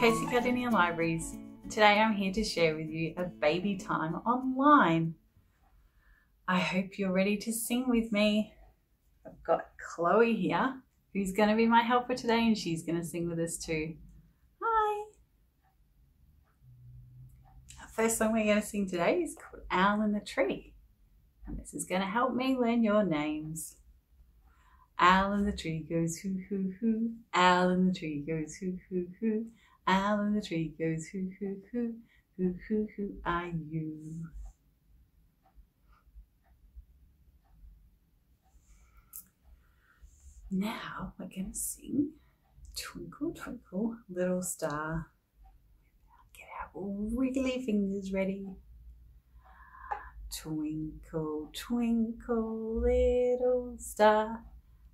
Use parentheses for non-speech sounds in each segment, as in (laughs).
Casey Cardinia Libraries. Today I'm here to share with you a baby time online. I hope you're ready to sing with me. I've got Chloe here, who's going to be my helper today, and she's going to sing with us too. Hi! The first song we're going to sing today is called Owl in the Tree, and this is going to help me learn your names. Owl in the tree goes hoo hoo hoo. Owl in the tree goes hoo hoo hoo. Owl in the tree goes hoo hoo hoo. Hoo hoo hoo are you. Now we're going to sing Twinkle Twinkle Little Star. Get our wiggly fingers ready. Twinkle, twinkle, little star.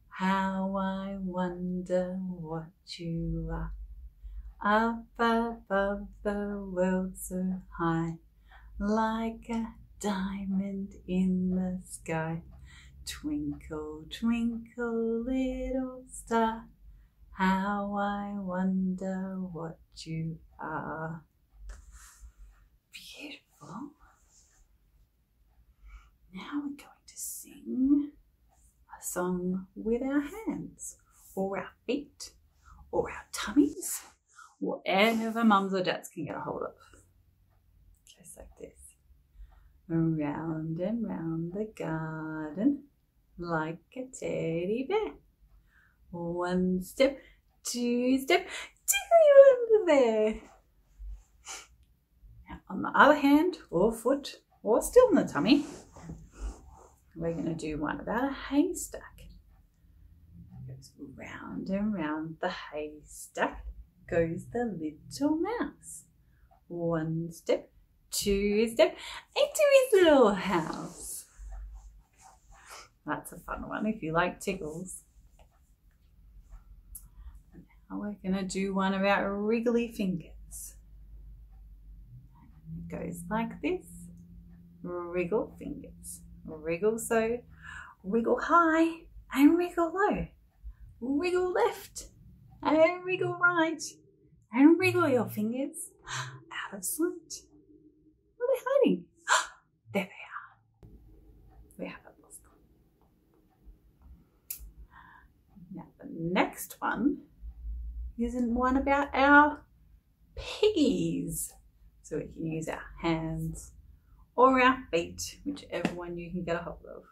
How I wonder what you are. Up above the world so high, like a diamond in the sky. Twinkle, twinkle, little star, how I wonder what you are. Beautiful. Now we're going to sing a song with our hands, or our feet, or our tummies, whatever mums or dads can get a hold of. Just like this. Around and round the garden like a teddy bear. One step, two step, two under there. Now on the other hand or foot or still in the tummy, we're going to do one about a haystack. Goes round and round the haystack goes the little mouse. One step, two step, into his little house. That's a fun one if you like tickles. Now we're going to do one about wriggly fingers. It goes like this. Wriggle fingers. Wriggle so, wriggle high and wriggle low. Wriggle left and wriggle right and wriggle your fingers out of sight. What are they hiding? (gasps) there they are. We have it. Now the next one isn't one about our piggies. So we can use our hands or our feet, whichever one you can get a hold of.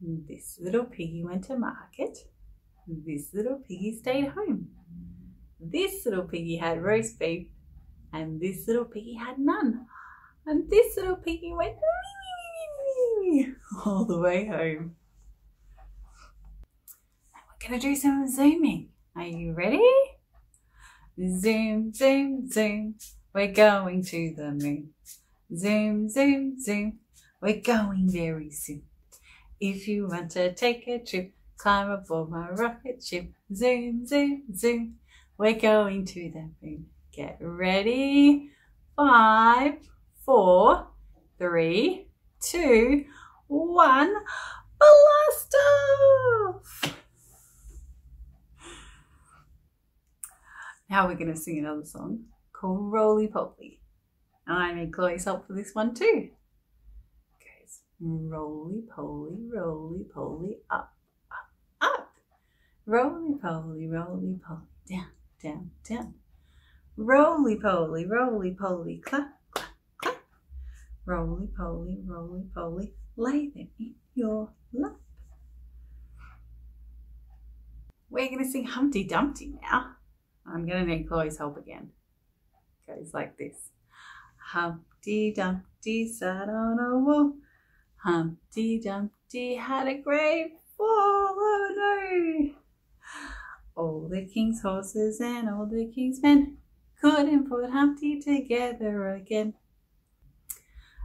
This little piggy went to market. This little piggy stayed home. This little piggy had roast beef and this little piggy had none. And this little piggy went (laughs) all the way home We're to do some zooming. Are you ready? Zoom, zoom, zoom. We're going to the moon. Zoom, zoom, zoom. We're going very soon. If you want to take a trip, climb aboard my rocket ship. Zoom, zoom, zoom. We're going to the moon. Get ready. Five, four, three, two, one. Blast off! Now we're going to sing another song called Roly Poly. And I need Chloe's help for this one too. Goes roly poly, roly poly, up, up, up. Roly poly, roly poly, down, down, down. Roly poly, roly poly, clap, clap, clap. Roly poly, roly poly, lay them in your lap. We're going to sing Humpty Dumpty now. I'm going to need Chloe's help again. It goes like this. Humpty Dumpty sat on a wall. Humpty Dumpty had a great fall. Oh no! All the king's horses and all the king's men couldn't put Humpty together again.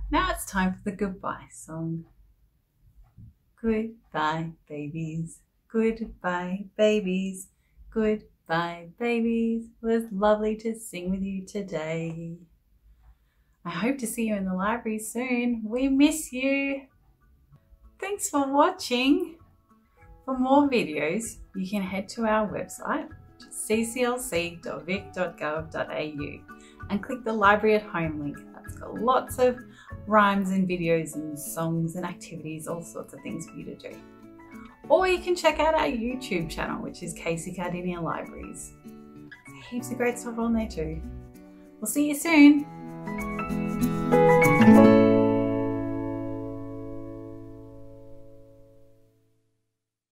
Now it's time for the goodbye song. Goodbye, babies. Goodbye, babies. Goodbye babies. It was lovely to sing with you today. I hope to see you in the library soon. We miss you. Thanks for watching. For more videos, you can head to our website, cclc.vic.gov.au and click the Library at Home link. That's got lots of rhymes and videos and songs and activities, all sorts of things for you to do. Or you can check out our YouTube channel, which is Casey Cardinia Libraries. There's heaps of great stuff on there too. We'll see you soon.